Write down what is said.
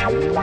Wow.